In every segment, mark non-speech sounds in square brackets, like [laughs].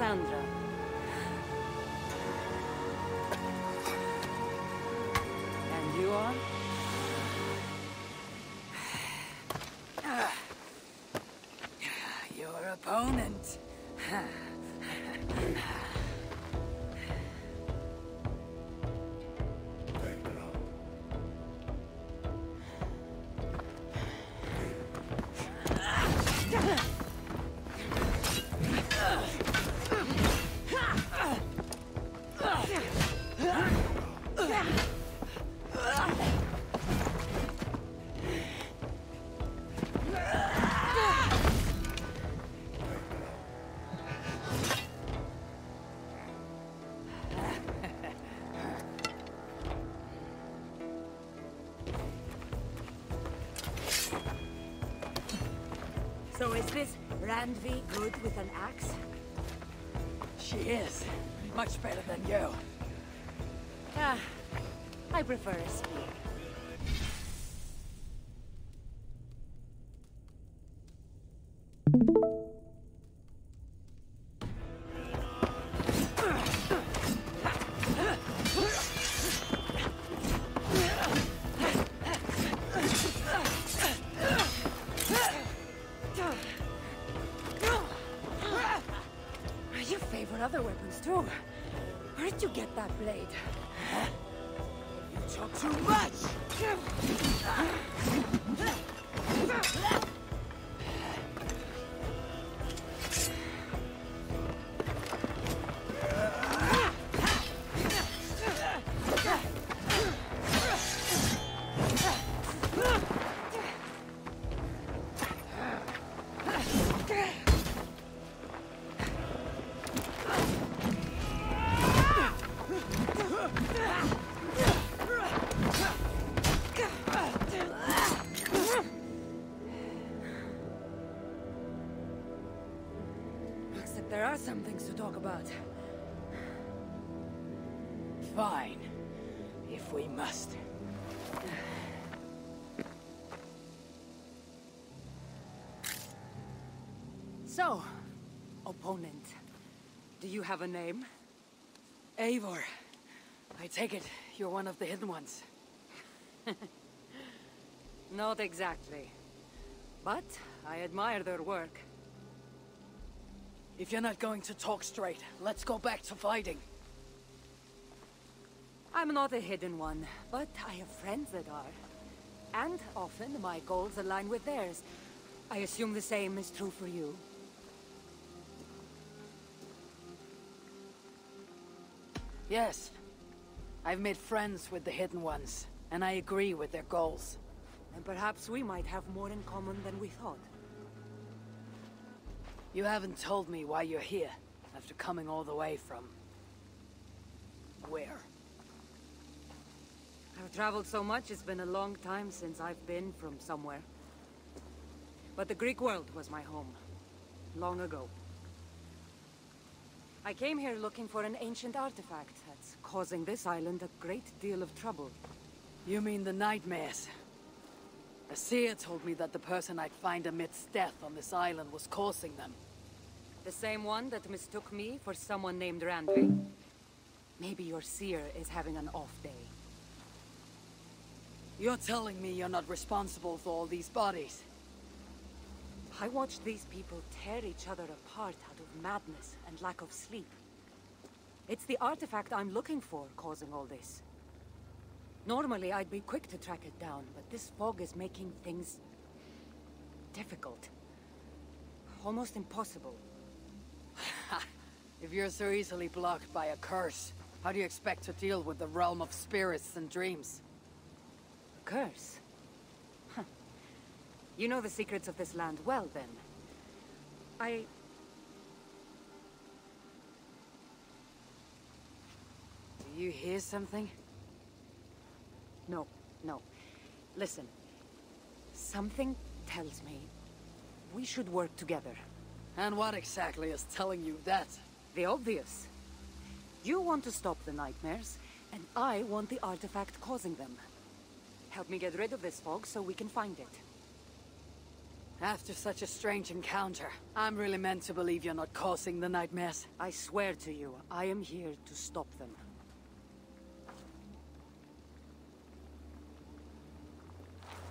Kassandra. So is this Randvi good with an axe? She is. Much better than you. Ah, I prefer a spear. About. Fine. If we must. So, opponent, do you have a name? Eivor. I take it you're one of the hidden ones. [laughs] Not exactly. But I admire their work. If you're not going to talk straight, let's go back to fighting. I'm not a hidden one, but I have friends that are. And often my goals align with theirs. I assume the same is true for you. Yes. I've made friends with the hidden ones, and I agree with their goals. And perhaps we might have more in common than we thought. You haven't told me why you're here, after coming all the way from... where? I've traveled so much, it's been a long time since I've been from somewhere. But the Greek world was my home. Long ago. I came here looking for an ancient artifact that's causing this island a great deal of trouble. You mean the nightmares? A seer told me that the person I'd find amidst death on this island was causing them. The same one that mistook me for someone named Randvi. Maybe your seer is having an off day. You're telling me you're not responsible for all these bodies? I watched these people tear each other apart out of madness and lack of sleep. It's the artifact I'm looking for causing all this. Normally, I'd be quick to track it down, but this fog is making things... difficult. Almost impossible. [laughs] If you're so easily blocked by a curse, how do you expect to deal with the realm of spirits and dreams? A curse? Huh. You know the secrets of this land well, then. I... Do you hear something? No, no. Listen. Something tells me we should work together. And what exactly is telling you that? The obvious. You want to stop the nightmares, and I want the artifact causing them. Help me get rid of this fog so we can find it. After such a strange encounter, I'm really meant to believe you're not causing the nightmares. I swear to you, I am here to stop them.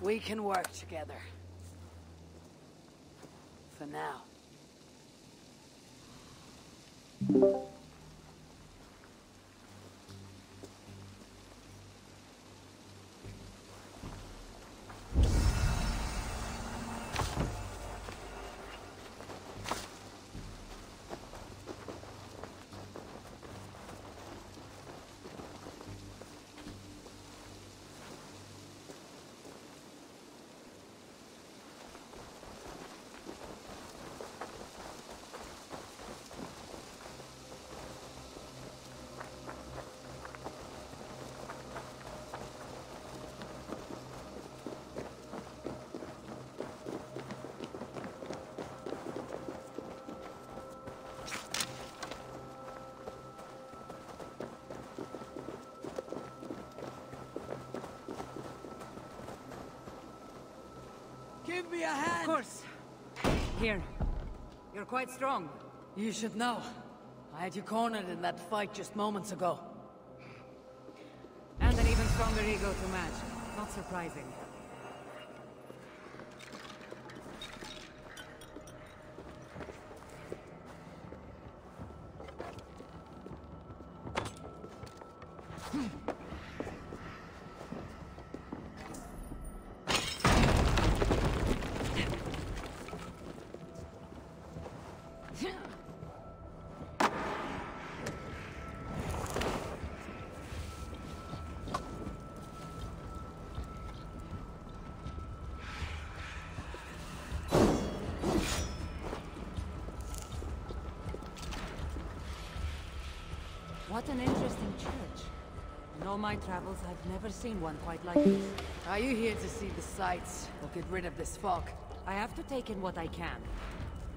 We can work together. For now. Me a hand! Of course. Here. You're quite strong. You should know. I had you cornered in that fight just moments ago. And an even stronger ego to match. Not surprising. What an interesting church. In all my travels, I've never seen one quite like this. Are you here to see the sights, or get rid of this fog? I have to take in what I can.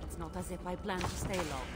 It's not as if I plan to stay long.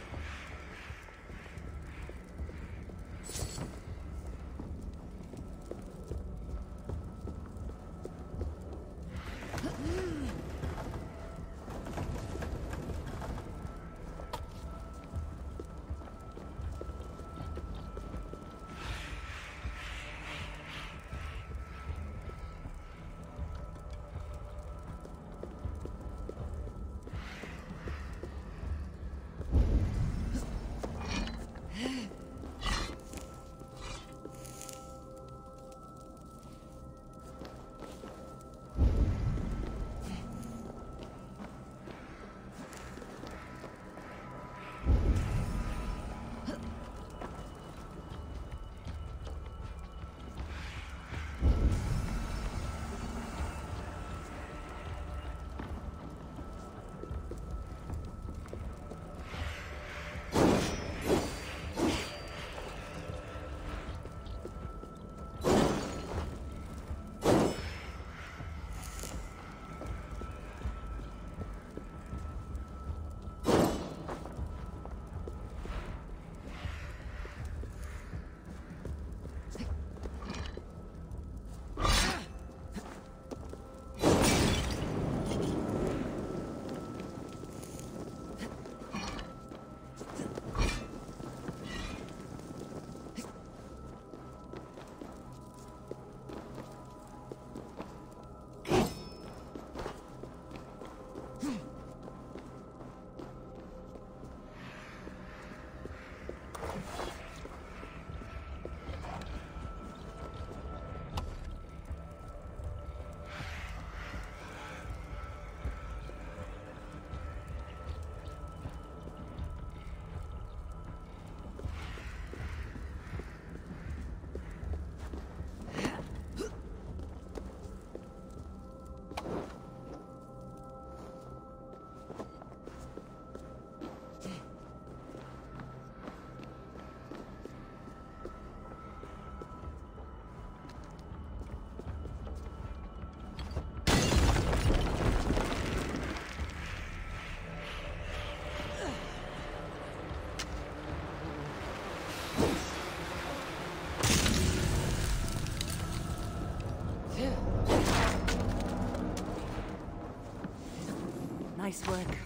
Nice work.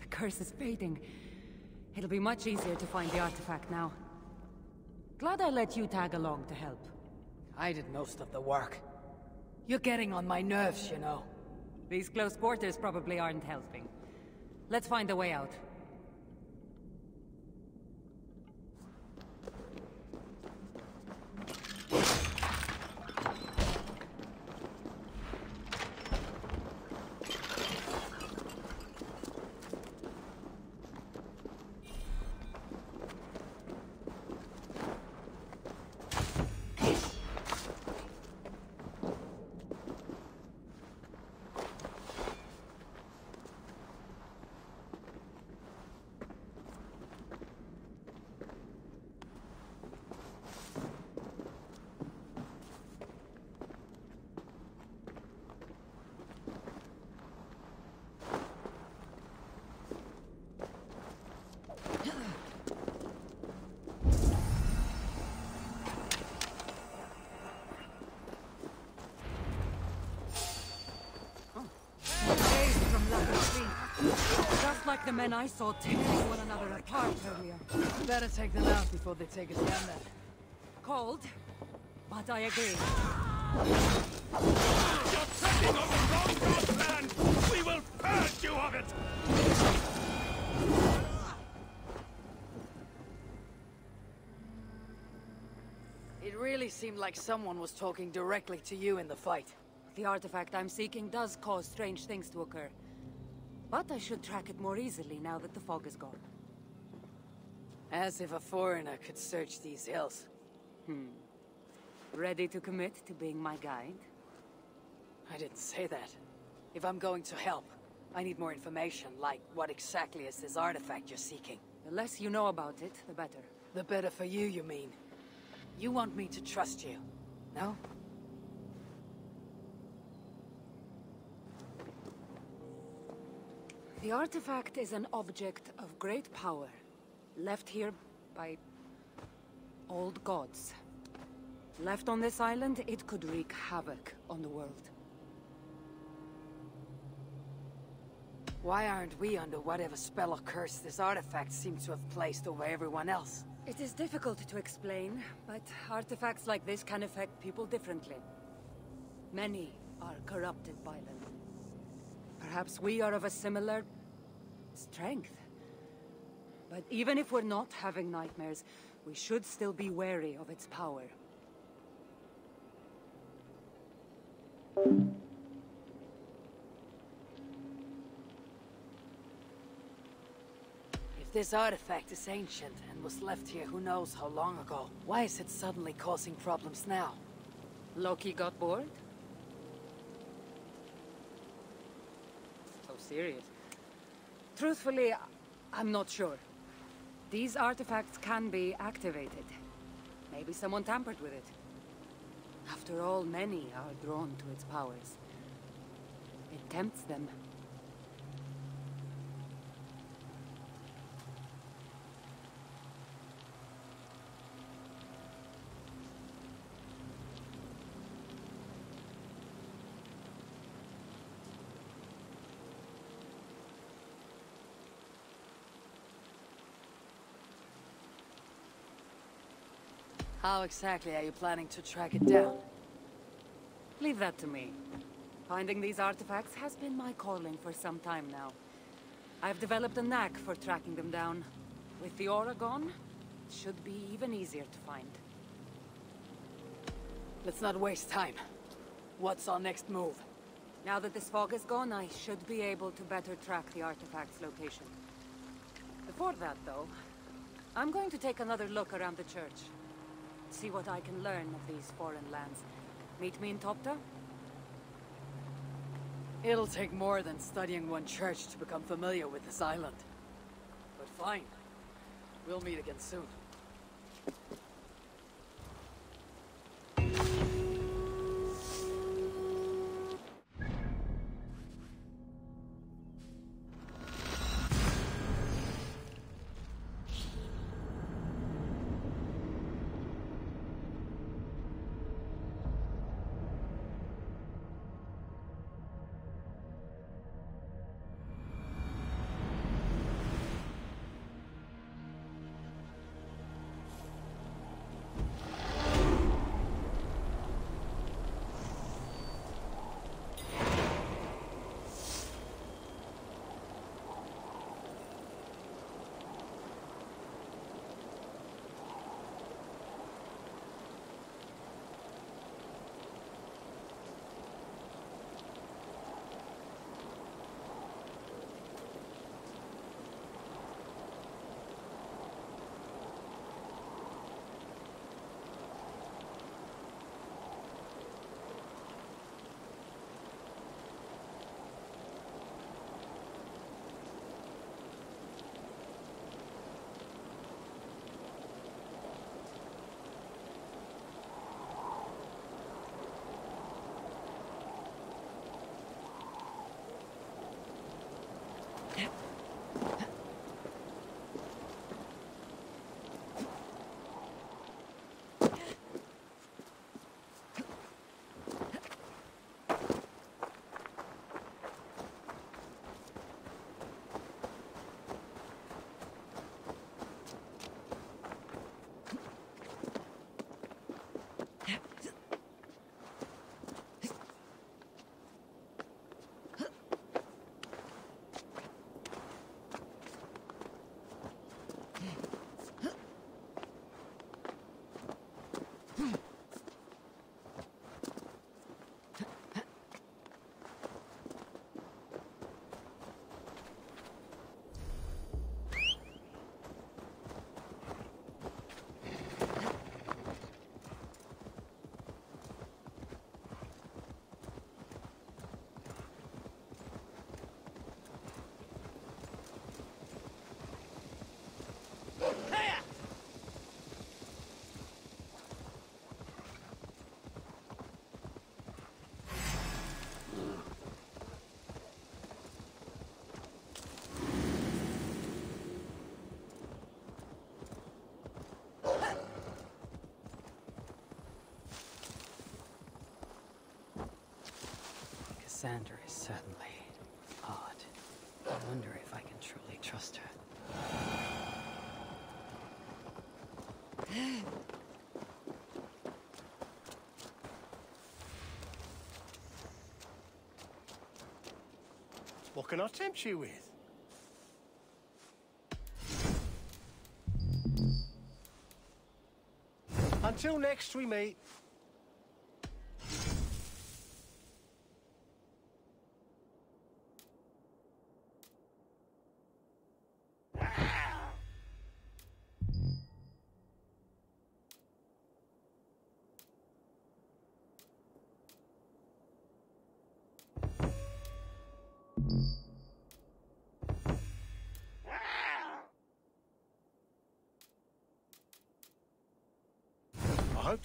The curse is fading. It'll be much easier to find the artifact now. Glad I let you tag along to help. I did most of the work. You're getting on my nerves, you know. These close quarters probably aren't helping. Let's find a way out. Days from lack of sleep. Just like the men I saw tearing one another apart earlier. Better take them out before they take us down there. Cold, but I agree. You're treading on the wrong God's land! We will purge you of it! It really seemed like someone was talking directly to you in the fight. The artifact I'm seeking does cause strange things to occur. But I should track it more easily now that the fog is gone. As if a foreigner could search these hills. Hmm. Ready to commit to being my guide? I didn't say that. If I'm going to help, I need more information, like what exactly is this artifact you're seeking? The less you know about it, the better. The better for you, you mean? You want me to trust you, no? The artifact is an object of great power, left here by old gods. Left on this island, it could wreak havoc on the world. Why aren't we under whatever spell or curse this artifact seems to have placed over everyone else? It is difficult to explain, but artifacts like this can affect people differently. Many are corrupted by them. Perhaps we are of a similar... strength. But even if we're not having nightmares, we should still be wary of its power. If this artifact is ancient and was left here who knows how long ago, why is it suddenly causing problems now? Loki got bored? So serious. Truthfully, I'm not sure. These artifacts can be activated. Maybe someone tampered with it. After all, many are drawn to its powers. It tempts them. How exactly are you planning to track it down? Leave that to me. Finding these artifacts has been my calling for some time now. I've developed a knack for tracking them down. With the aura gone, it should be even easier to find. Let's not waste time. What's our next move? Now that this fog is gone, I should be able to better track the artifact's location. Before that, though, I'm going to take another look around the church. See what I can learn of these foreign lands. Meet me in Topta? It'll take more than studying one church to become familiar with this island. But fine. We'll meet again soon. Kassandra is certainly odd. I wonder if I can truly trust her. What can I tempt you with? Until next we meet.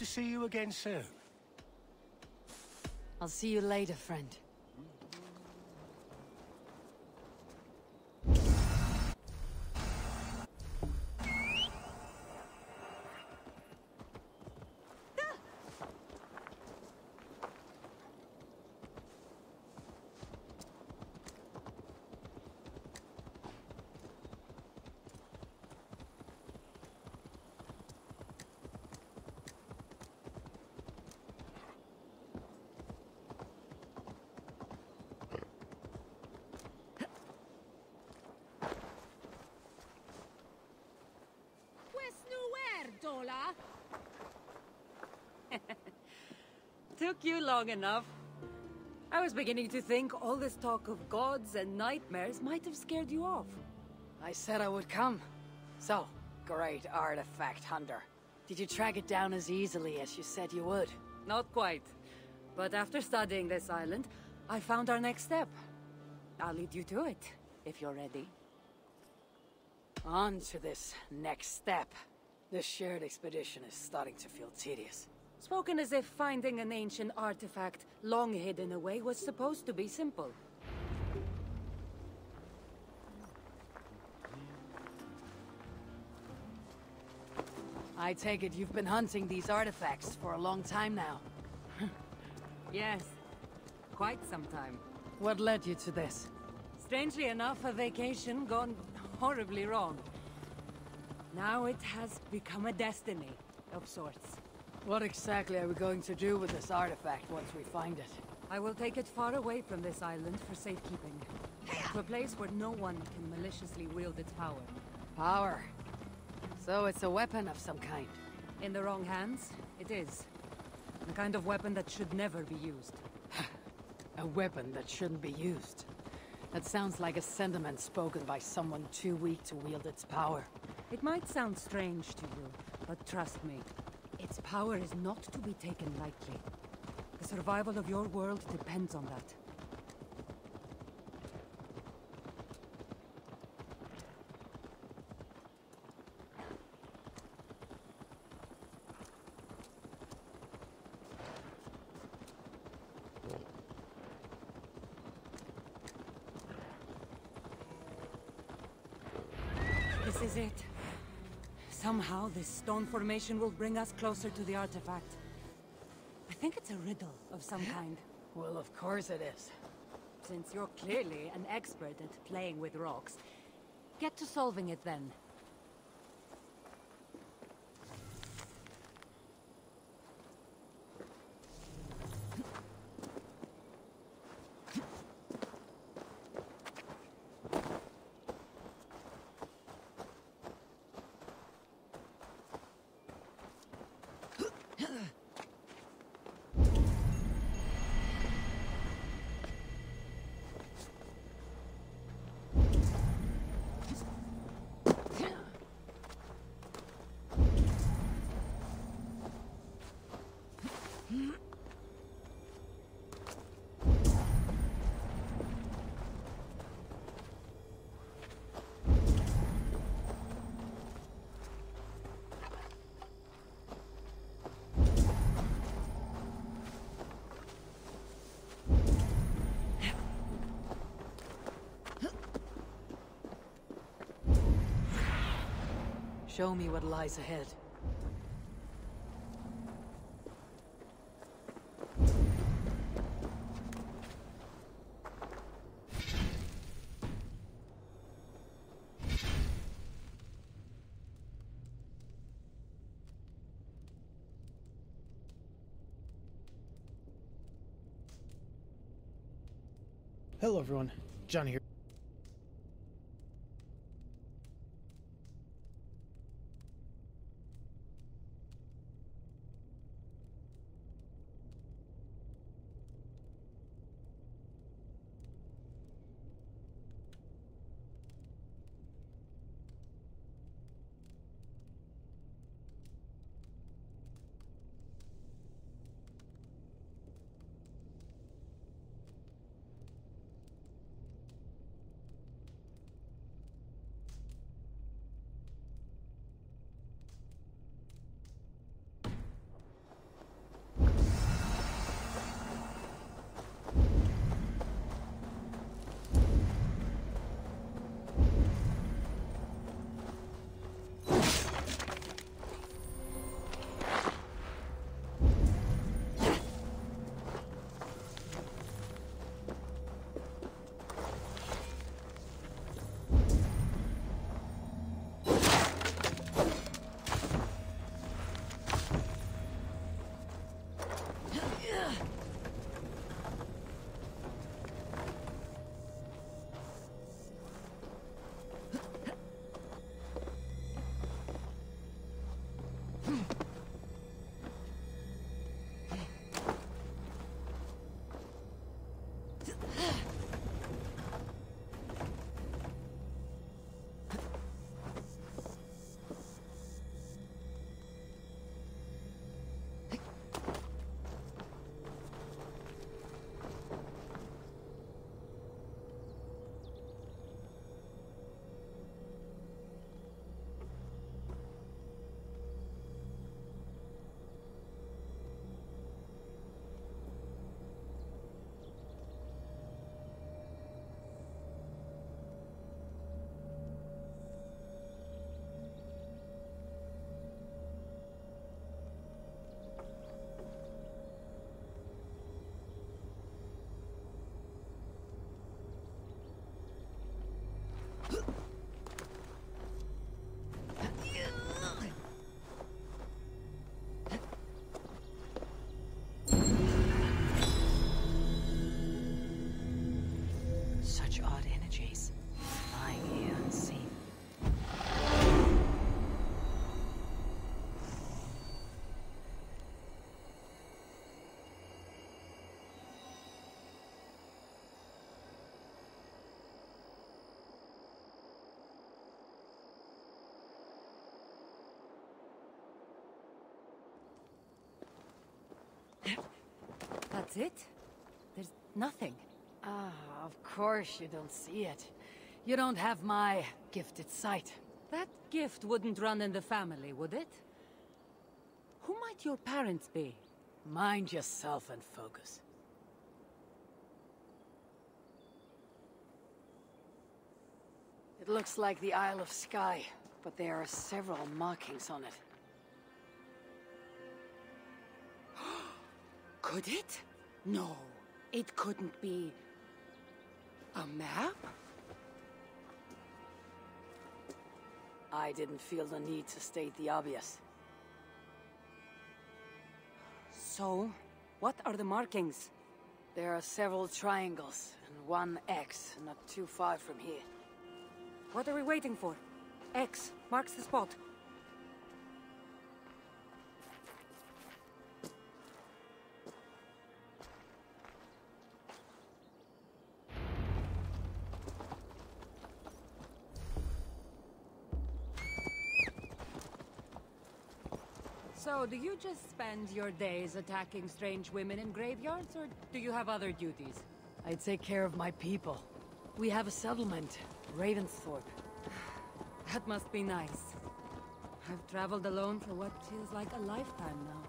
To see you again soon. I'll see you later, friend. Took you long enough. I was beginning to think all this talk of gods and nightmares might have scared you off. I said I would come. So, great artifact hunter. Did you track it down as easily as you said you would? Not quite. But after studying this island, I found our next step. I'll lead you to it, if you're ready. On to this next step. This shared expedition is starting to feel tedious. Spoken as if finding an ancient artifact long hidden away was supposed to be simple. I take it you've been hunting these artifacts for a long time now. [laughs] Yes, quite some time. What led you to this? Strangely enough, a vacation gone horribly wrong. Now it has become a destiny of sorts. What exactly are we going to do with this artifact once we find it? I will take it far away from this island for safekeeping. To a place where no one can maliciously wield its power. Power. So it's a weapon of some kind. In the wrong hands, it is. The kind of weapon that should never be used. [sighs] A weapon that shouldn't be used. That sounds like a sentiment spoken by someone too weak to wield its power. It might sound strange to you, but trust me, its power is not to be taken lightly. The survival of your world depends on that. This is it. Somehow, this stone formation will bring us closer to the artifact. I think it's a riddle of some kind. Well, of course it is. Since you're clearly an expert at playing with rocks, get to solving it then. Show me what lies ahead. Hello everyone, John here. That's it? There's nothing. Ah, of course you don't see it. You don't have my gifted sight. That gift wouldn't run in the family, would it? Who might your parents be? Mind yourself and focus. It looks like the Isle of Skye, but there are several markings on it. [gasps] Could it? No, it couldn't be. A map? I didn't feel the need to state the obvious. So, what are the markings? There are several triangles and one X not too far from here. What are we waiting for? X marks the spot. Do you just spend your days attacking strange women in graveyards, or do you have other duties? I take care of my people. We have a settlement, Ravensthorpe. [sighs] That must be nice. I've traveled alone for what feels like a lifetime now.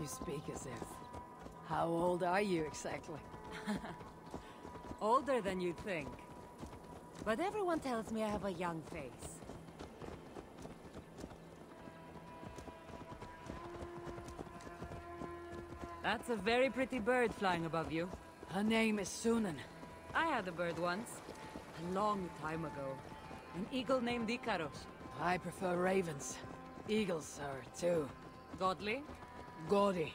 You speak as if. How old are you exactly? [laughs] Older than you'd think. But everyone tells me I have a young face. That's a very pretty bird flying above you. Her name is Sýnin. I had a bird once. A long time ago. An eagle named Ikaros. I prefer ravens. Eagles are too. Godly? Gaudy.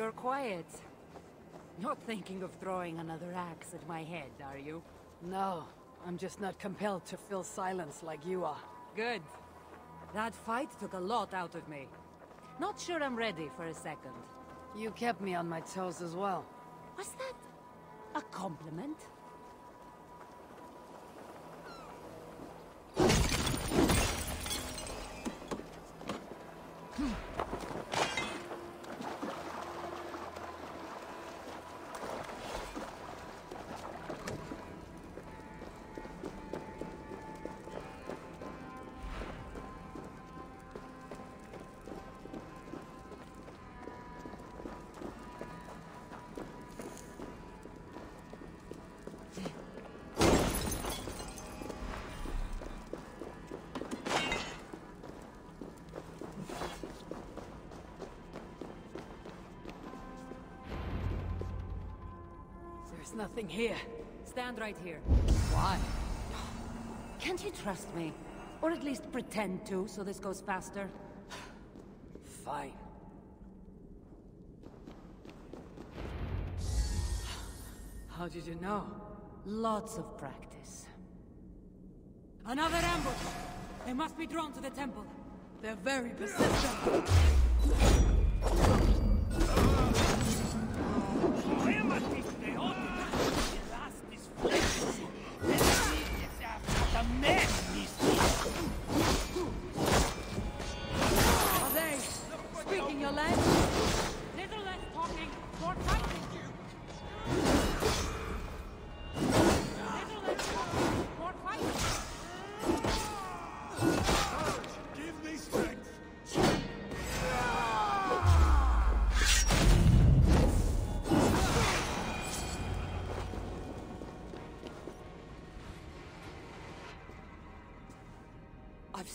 You're quiet. Not thinking of throwing another axe at my head, are you? No, I'm just not compelled to fill silence like you are. Good. That fight took a lot out of me. Not sure I'm ready for a second. You kept me on my toes as well. Was that a compliment? There's nothing here. Stand right here. Why? Can't you trust me? Or at least pretend to, so this goes faster? [sighs] Fine. [sighs] How did you know? Lots of practice. Another ambush! They must be drawn to the temple. They're very persistent.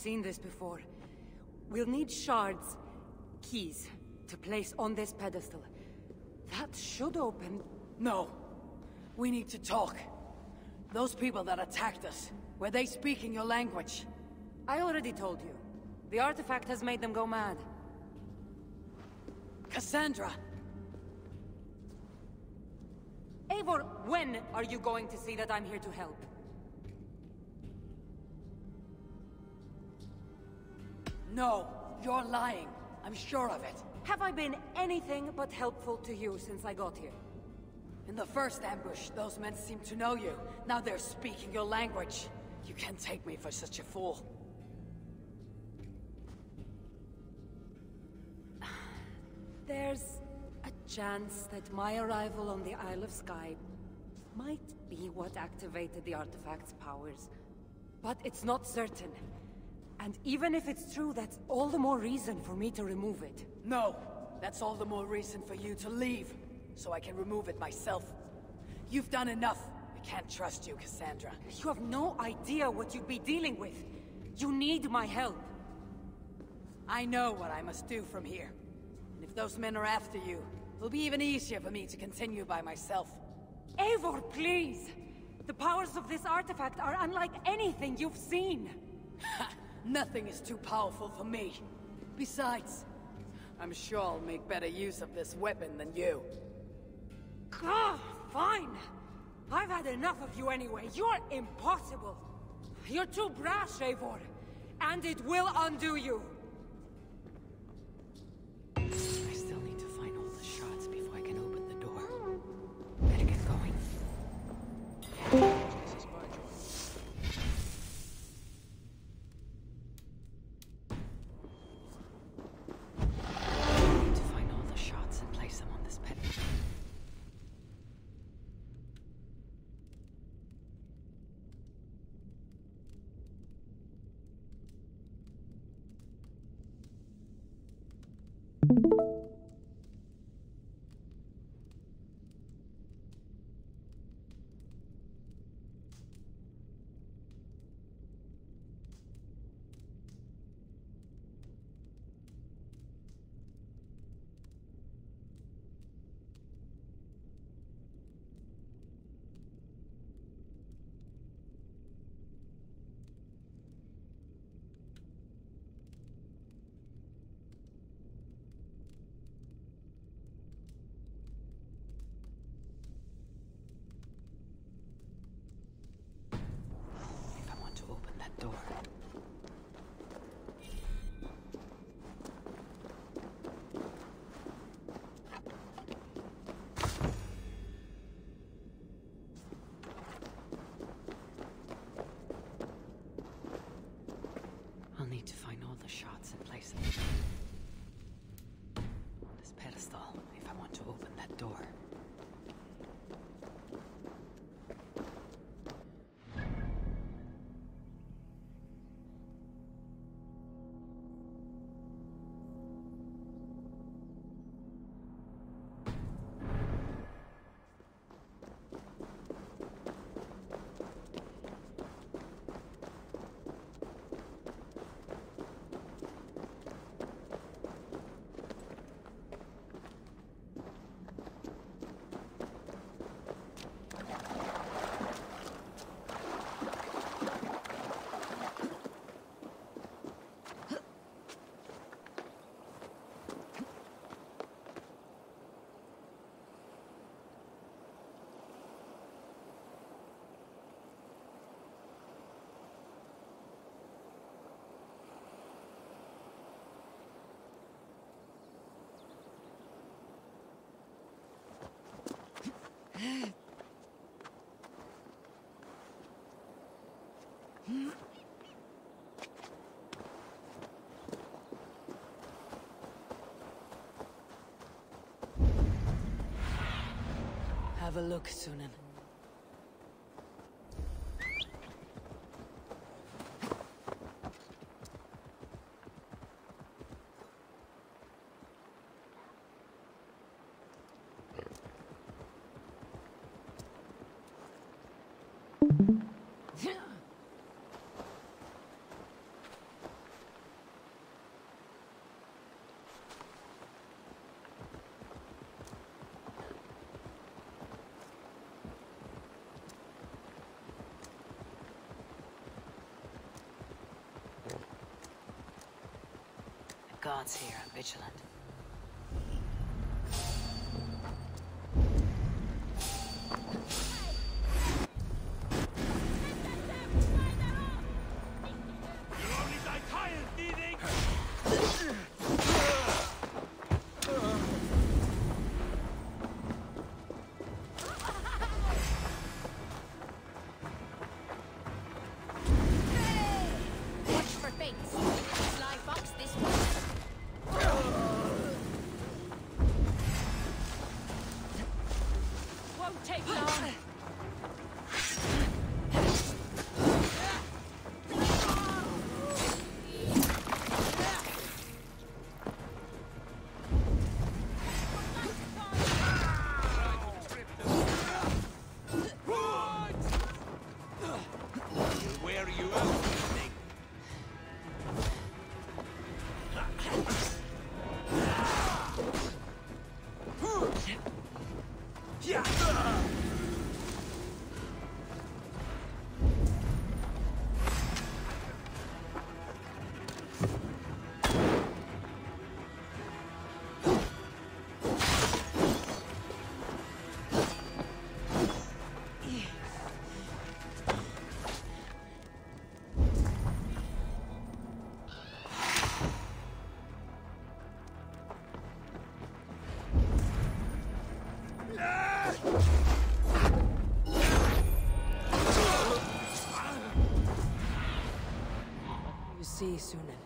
Seen this before. We'll need shards, keys, to place on this pedestal. That should open... No. We need to talk. Those people that attacked us, were they speaking your language? I already told you. The artifact has made them go mad. Kassandra! Eivor, when are you going to see that I'm here to help? No, you're lying. I'm sure of it. Have I been anything but helpful to you since I got here? In the first ambush, those men seemed to know you. Now they're speaking your language. You can't take me for such a fool. [sighs] There's a chance that my arrival on the Isle of Skye might be what activated the artifact's powers. But it's not certain. And even if it's true, that's all the more reason for me to remove it. No, that's all the more reason for you to leave, so I can remove it myself. You've done enough. I can't trust you, Kassandra. You have no idea what you'd be dealing with. You need my help. I know what I must do from here. And if those men are after you, it'll be even easier for me to continue by myself. Eivor, please! The powers of this artifact are unlike anything you've seen. [laughs] Nothing is too powerful for me. Besides, I'm sure I'll make better use of this weapon than you. Ah, fine. I've had enough of you anyway. You're impossible. You're too brash, Eivor. And it will undo you. shots in place. Have a look, Sýnin. guards here. I'm vigilant. difícil, né?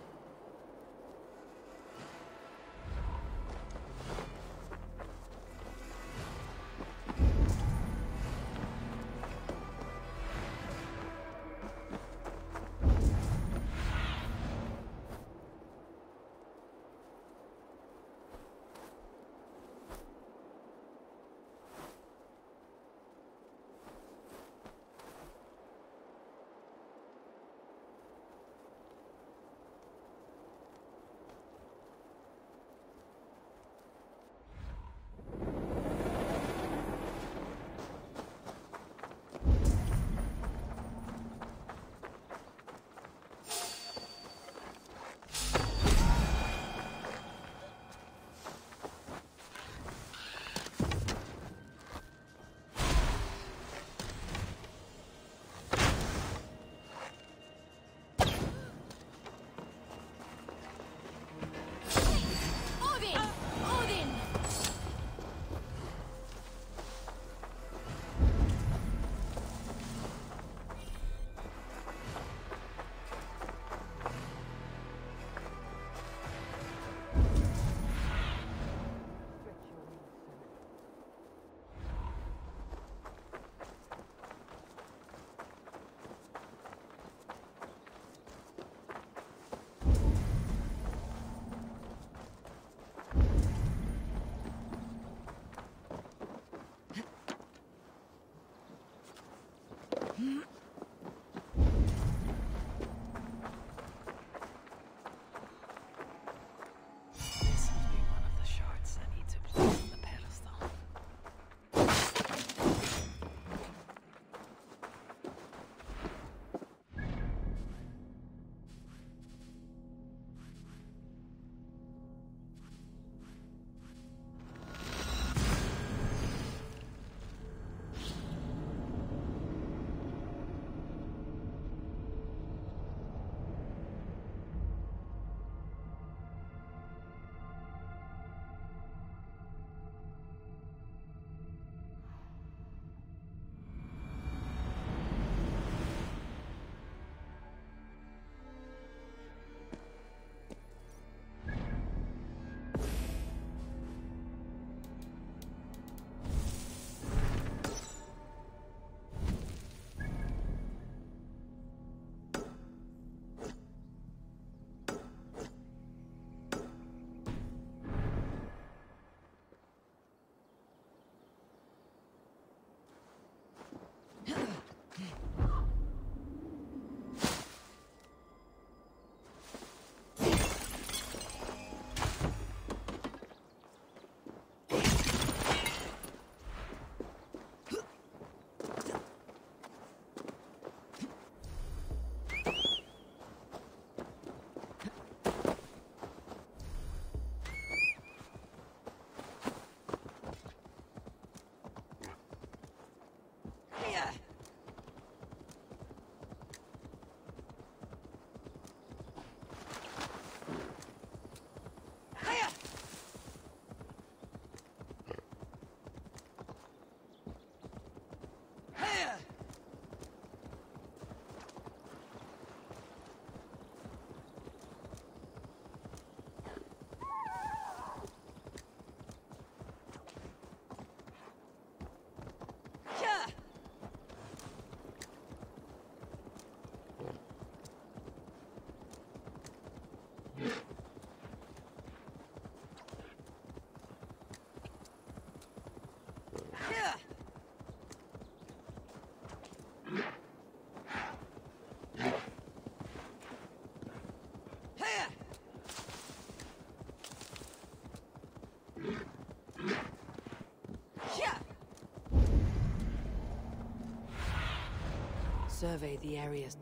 Survey the areas.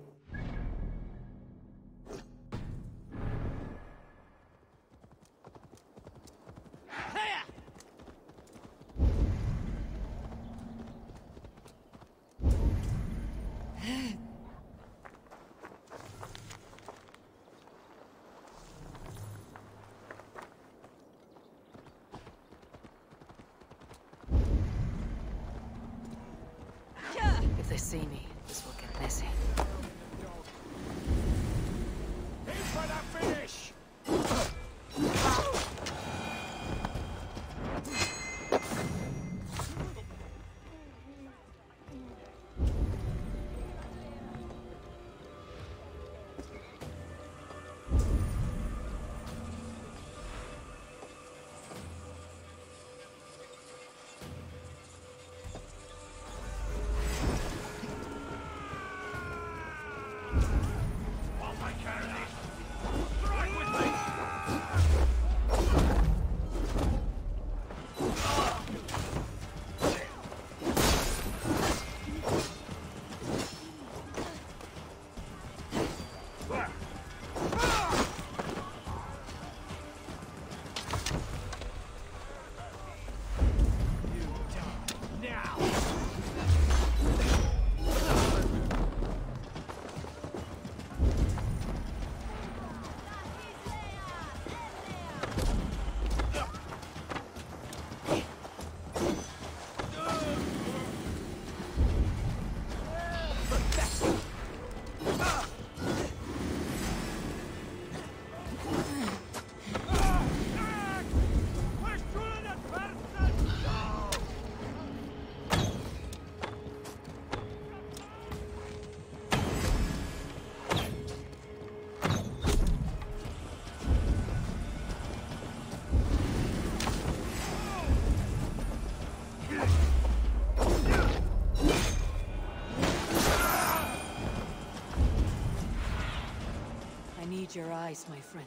My friend.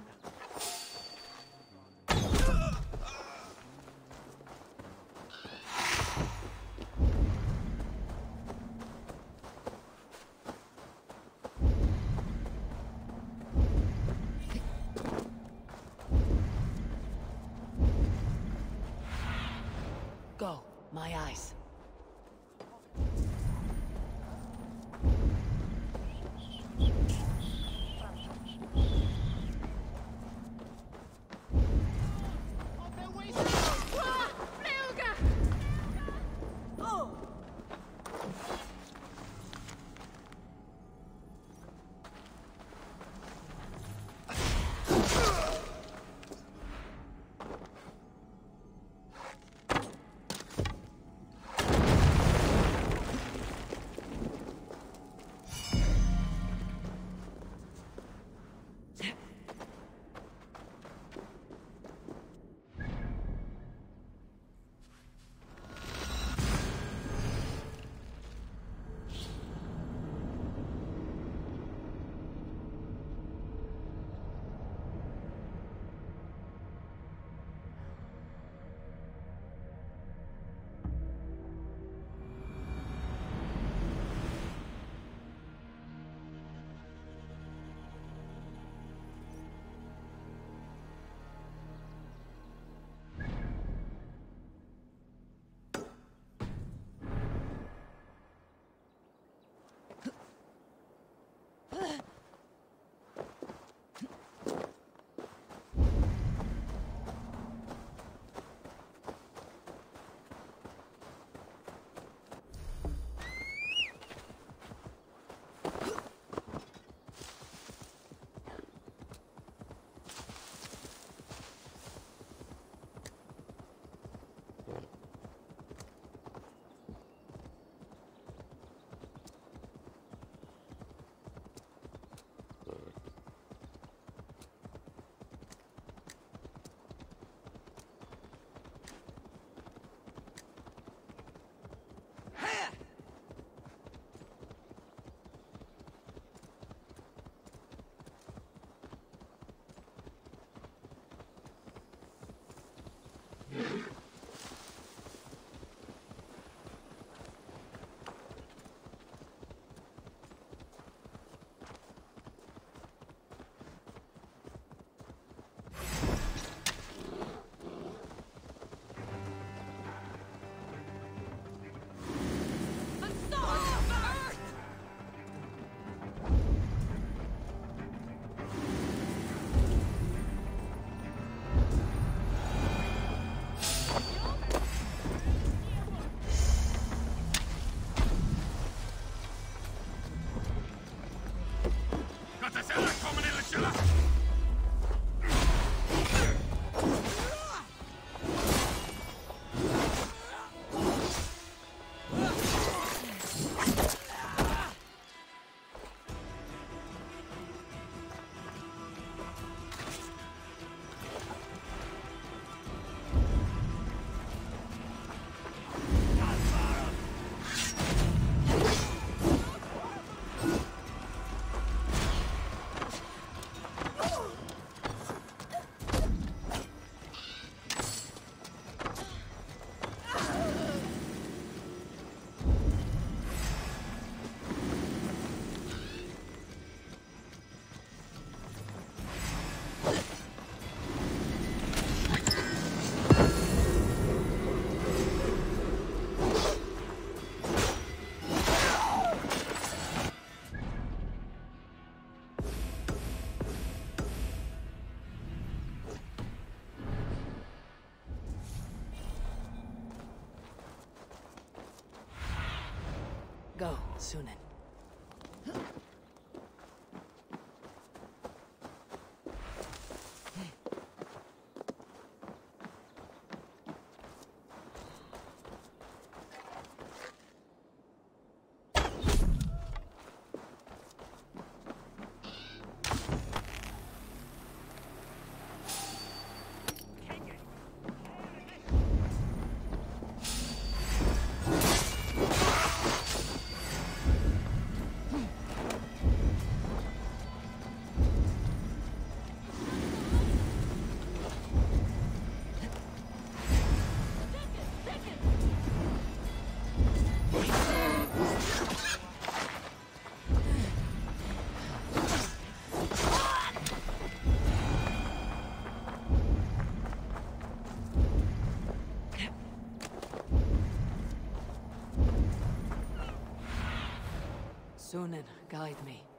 my eyes. Cellar coming Sýnin. Sýnin, guide me.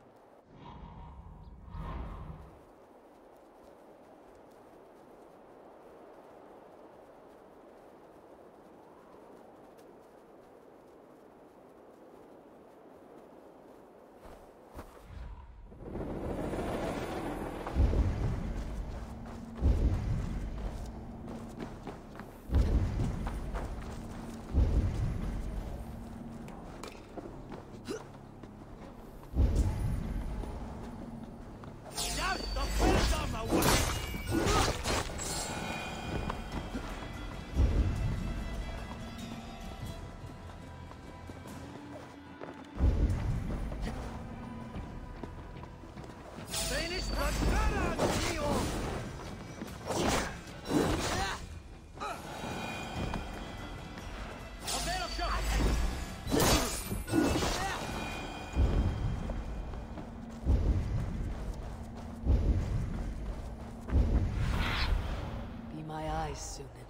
Be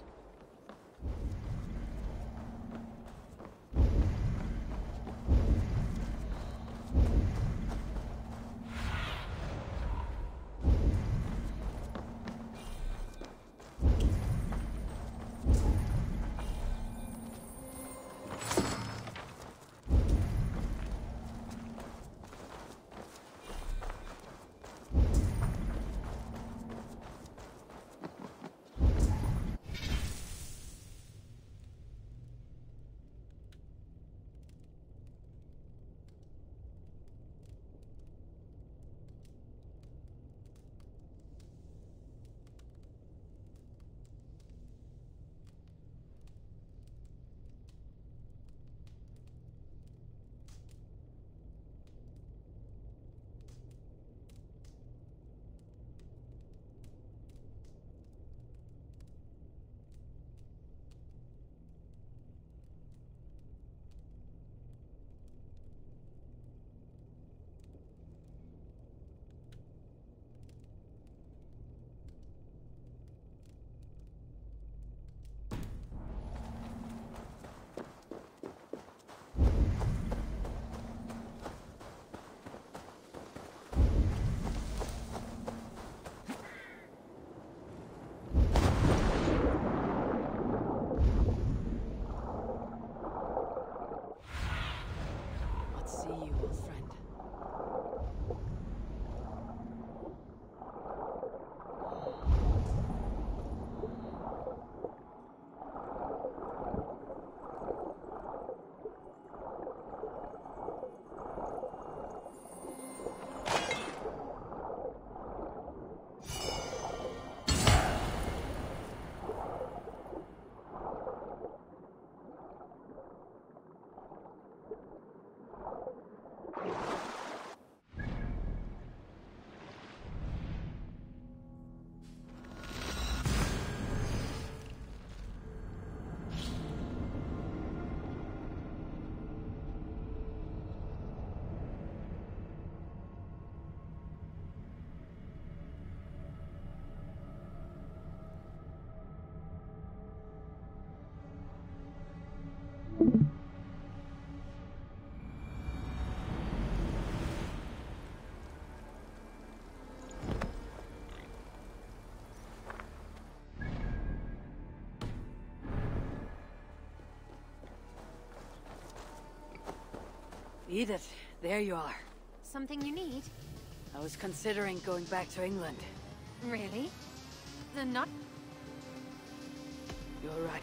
valuable friend. Edith, there you are. Something you need? I was considering going back to England. Really? Then not. You're right.